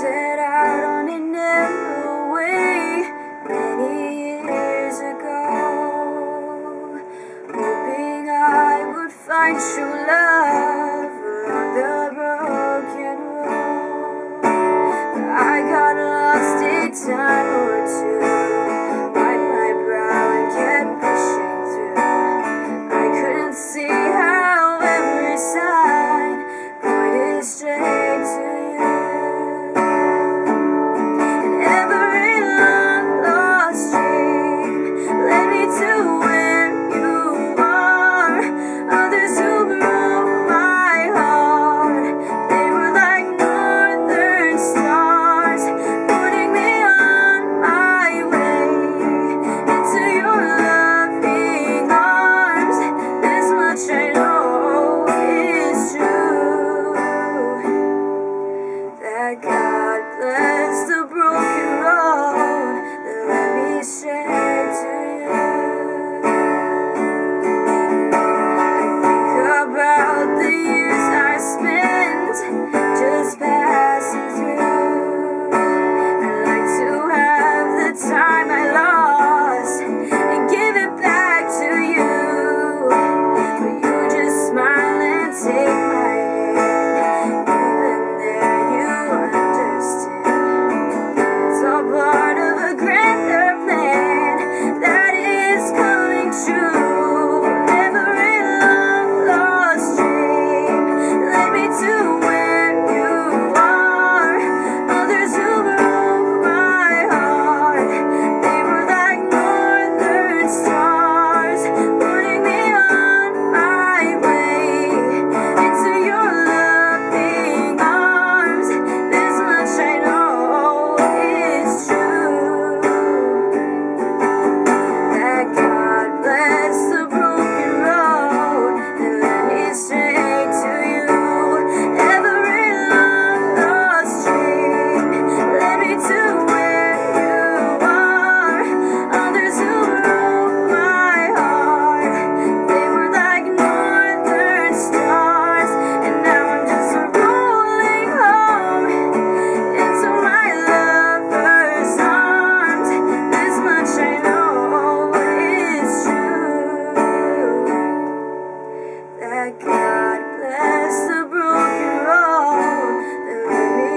set out on a an way many years ago, hoping I would find true love. said.